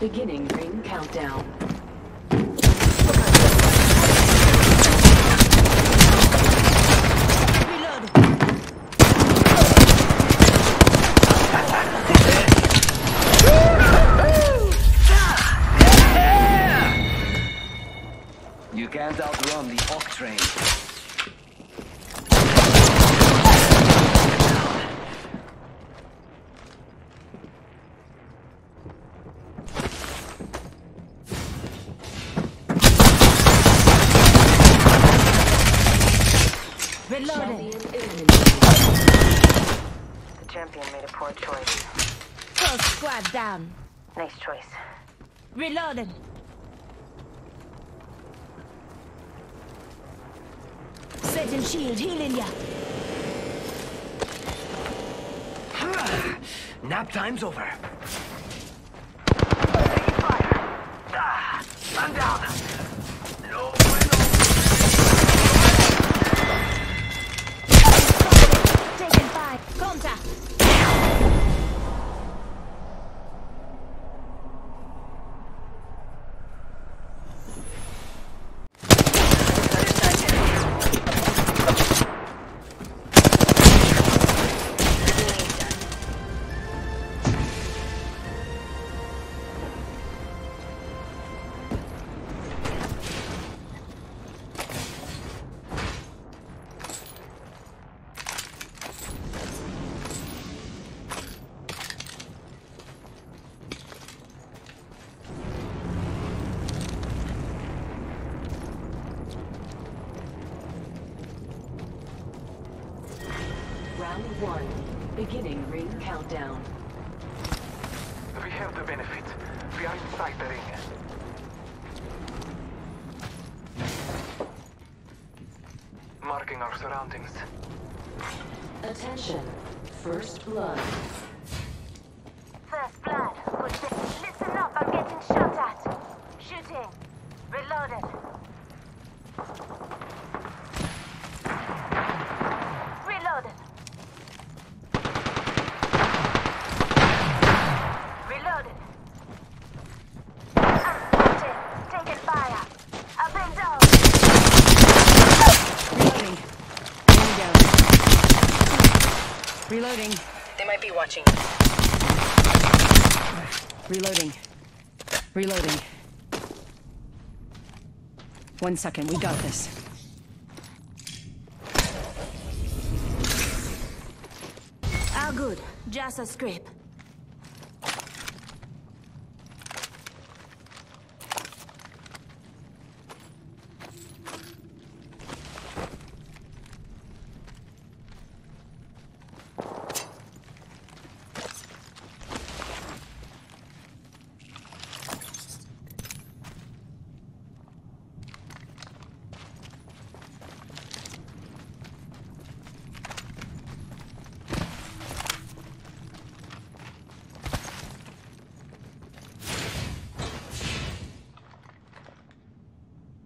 Beginning ring countdown. You can't outrun the Ock train. Champion eliminated. The champion made a poor choice. Full squad down. Nice choice. Reloaded. Setting shield, healing ya. Nap time's over. One. Beginning ring countdown. We have the benefit. We are inside the ring. Marking our surroundings. Attention. First blood. First blood. Good thing. Listen up, I'm getting shot at. Shooting. Reloaded. Reloaded. Reloaded. I'm spotted. Taking fire. Up and down. Reloading. Enemy down. Reloading. They might be watching. Reloading. Reloading. One second, we got this. All good. Just a scrape.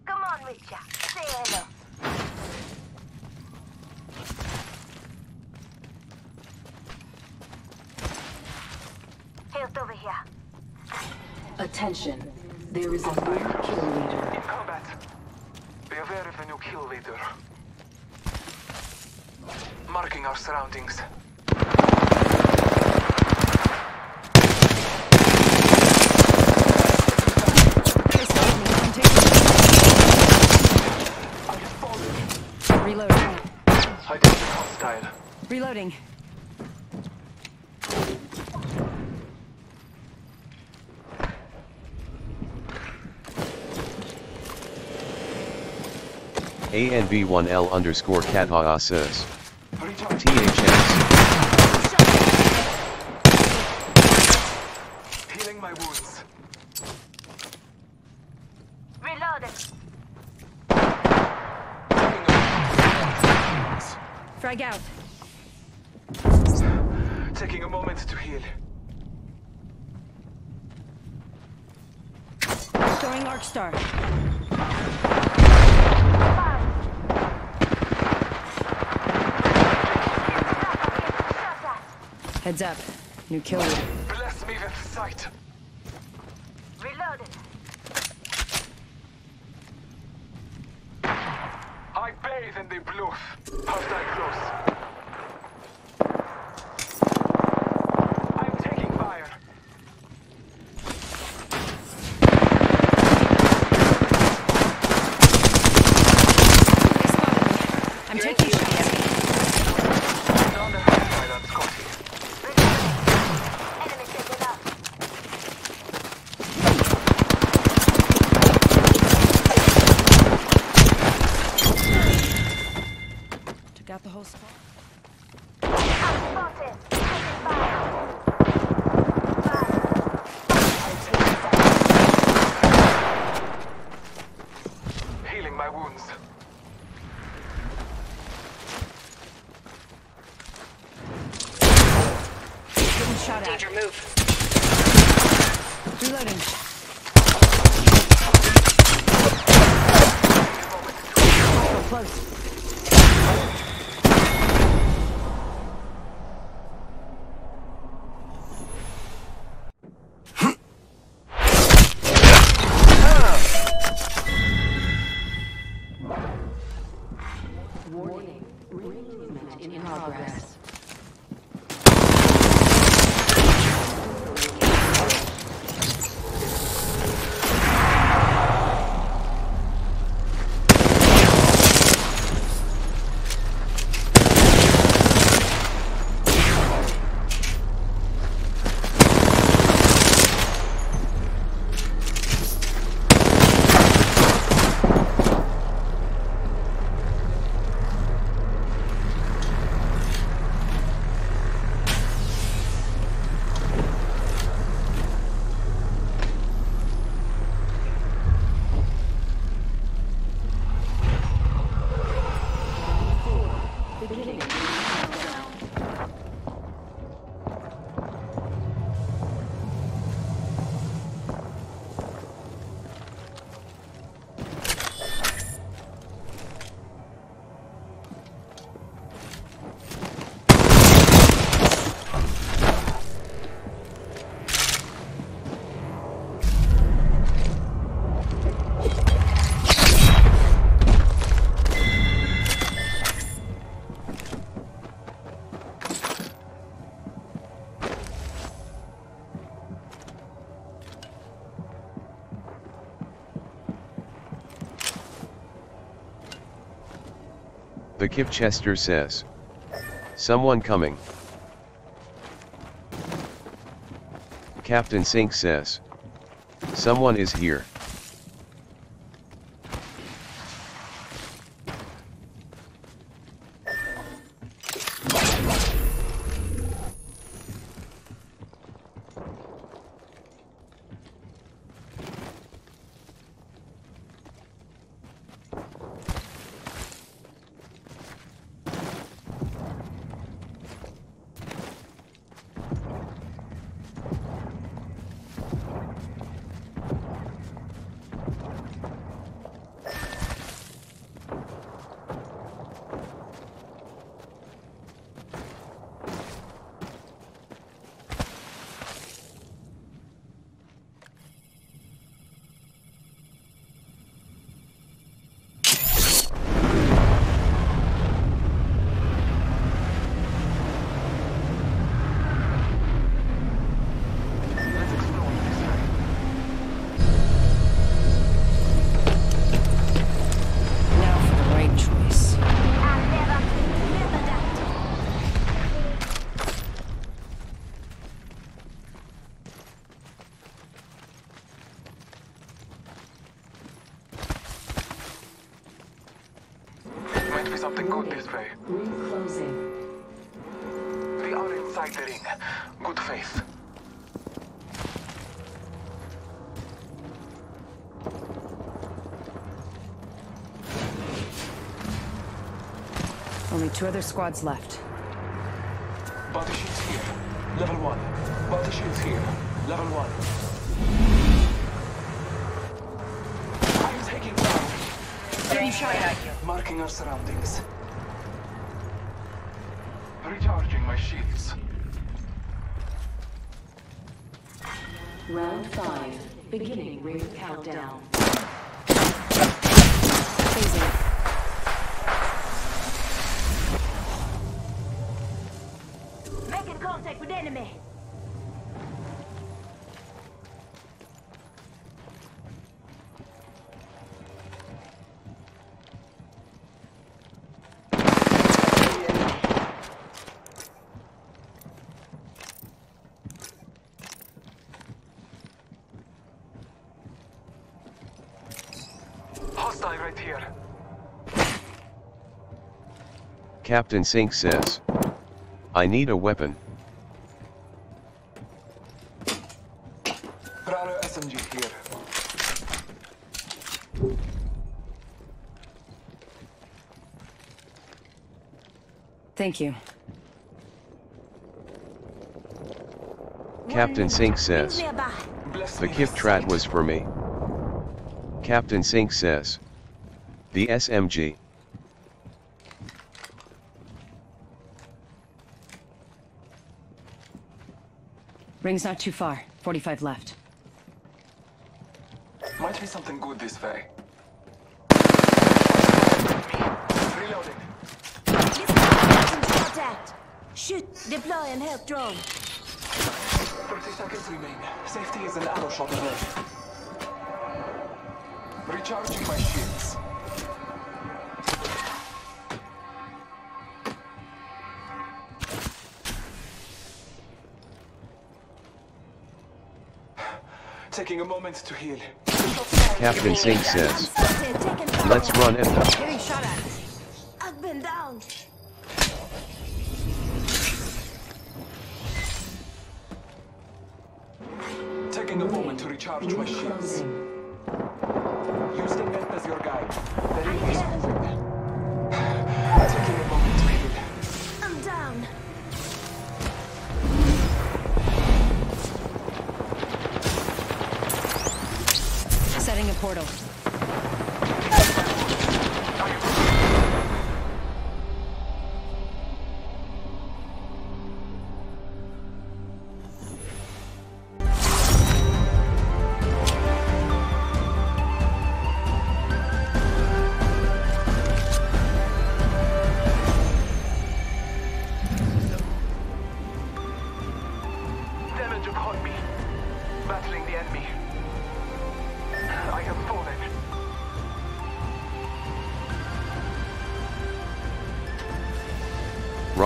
Come on, Richard. Say hello. Health over here. Attention. There is a new kill leader. In combat. Be aware of a new kill leader. Marking our surroundings. Chase over me, I'm taking- I have fallen. Reloading. I got the hostile. Reloading. ANV1L underscore Kata says. Recharge. THS. Healing my wounds. Reloaded. Frag out. Taking a moment to heal. Throwing arc star. Heads up. New kill. Bless me with sight. Reloaded. I bathe in the bluff. Hostile close. Ring movement in progress. The Kipchester says. Someone coming. Captain Sink says. Someone is here. Might be something good this way. Ring closing. We are inside the ring. Good faith. Only two other squads left. Body shields here. Level one. Body shields here. Level one. at you. Marking our surroundings. Recharging my shields. Round five. Beginning ring countdown. Phasing Hostile here. Captain Sink says. I need a weapon. Bravo SMG here. Thank you. Captain Sink says. The me Kip Trat was for me. Captain Sink says. The SMG. Ring's not too far. 45 left. Might be something good this way. Reloading. Shoot. Deploy and help drone. 30 seconds remain. Safety is an arrow shot away. Recharging my shields. Taking a moment to heal. Captain Sink says. Spotted. Taking fire. Let's run it. Getting shot at. I've been down. Taking a moment to recharge my Ring shields.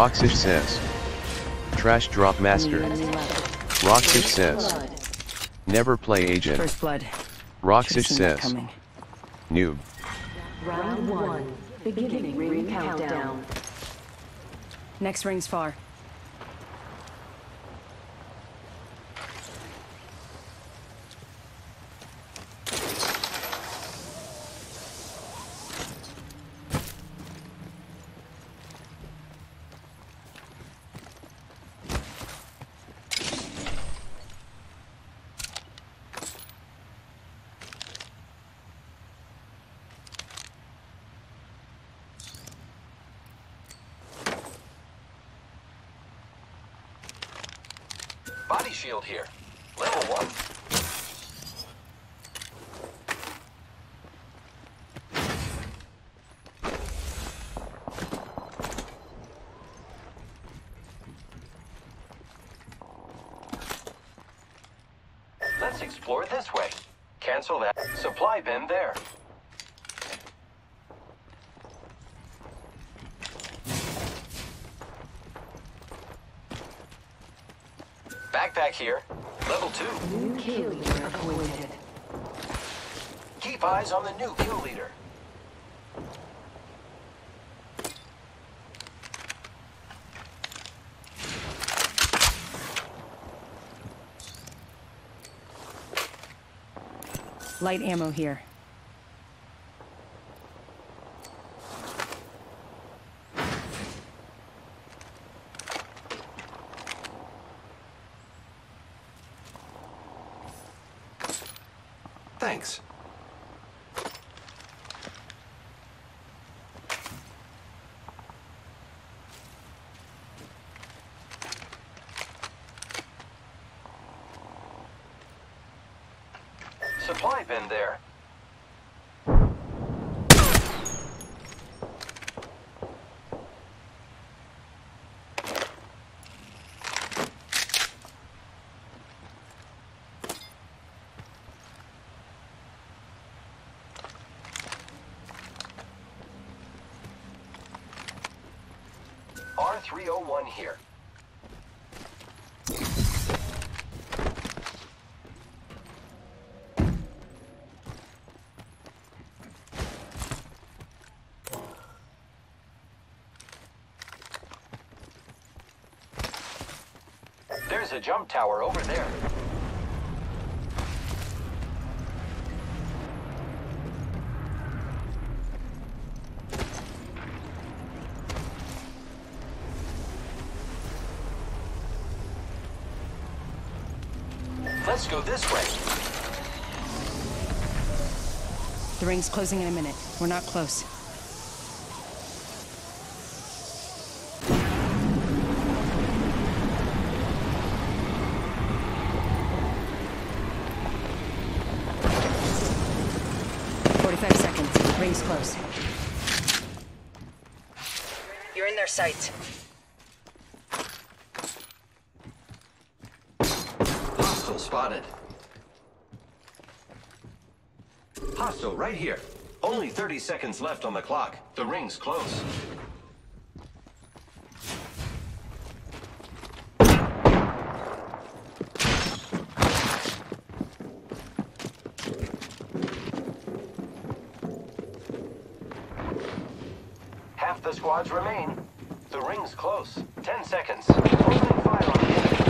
Roxish says. Trash Drop Master. Enemy. Roxish says. Never play agent. First blood. Roxish Should've seen that says. coming. Noob. Round one. Beginning ring countdown. Next ring's far. Body shield here. Level one. Let's explore this way. Cancel that. Supply bin there. Here. Level two. New kill leader appointed. Keep eyes on the new kill leader. Light ammo here. Thanks. supply bin there. R301 here. There's a jump tower over there. Go this way. The ring's closing in a minute. We're not close. Forty-five seconds. Ring's close. You're in their sights. Hostile spotted. Hostile right here. Only 30 seconds left on the clock. The ring's close. Half the squads remain. The ring's close. 10 seconds. Fire on the enemy.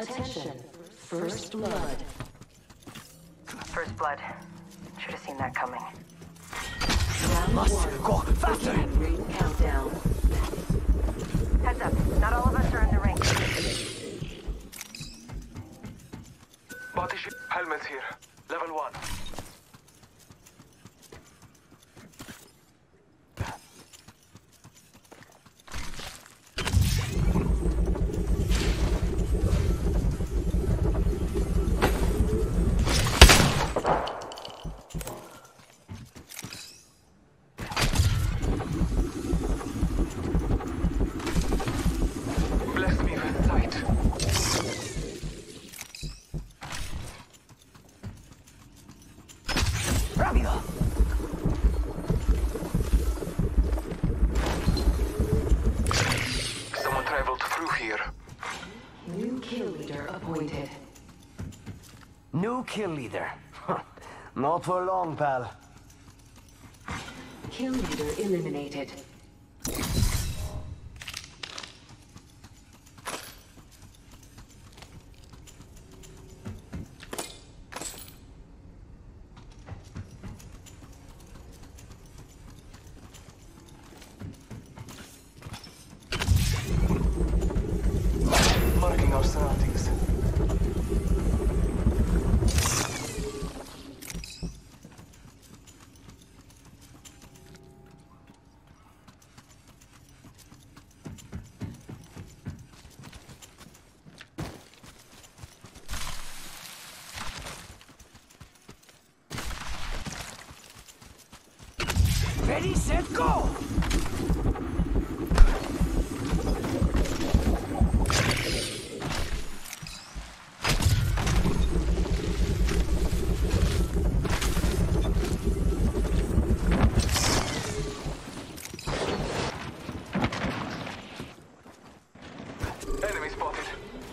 Attention. First blood. First blood. Should have seen that coming. Round one. go Faster. Ring countdown. Heads up. Not all of us are in the ring. Body ship helmet here. Level one. Bless me with sight. Someone traveled through here. New kill leader appointed. New kill leader. Not for long, pal. Kill leader eliminated. Ready, set, go!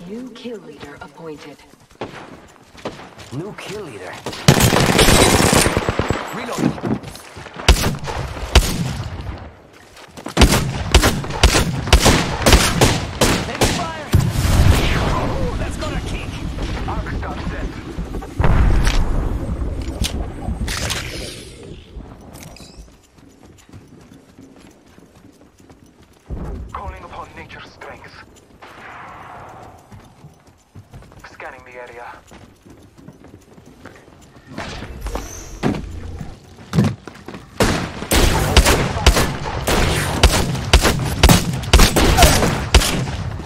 New kill leader appointed. New kill leader. Reload. The area.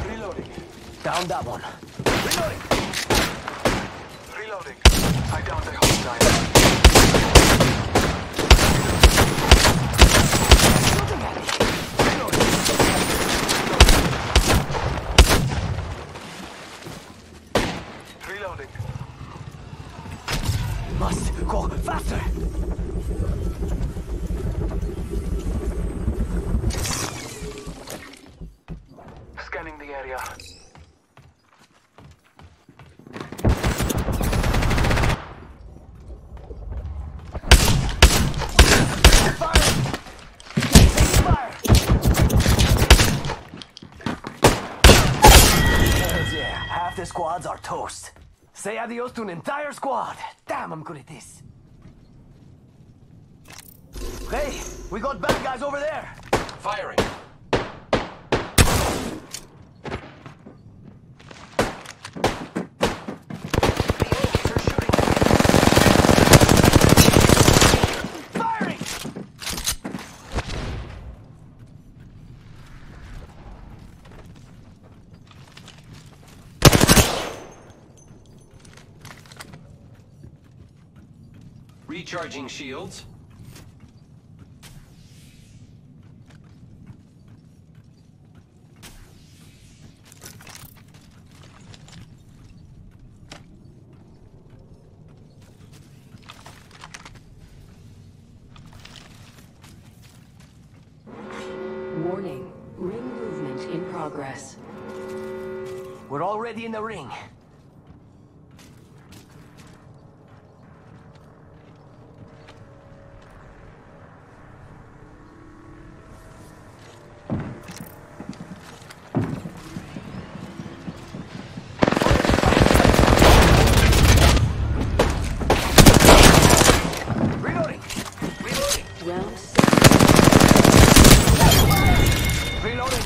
Reloading. Down that one. Reloading. Reloading. I downed a hostile. Scanning the area. Fire. Taking fire. Hells yeah. Half the squads are toast. Say adios to an entire squad. Damn, I'm good at this. Hey, we got bad guys over there. Firing. Firing! Recharging shields. Warning. Ring movement in progress. We're already in the ring. Reloading! Reloading! Round six. Reloading!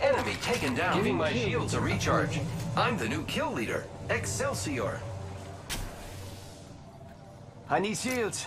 Enemy taken down. Giving my shields a recharge. I'm the new kill leader. Excelsior. I need shields.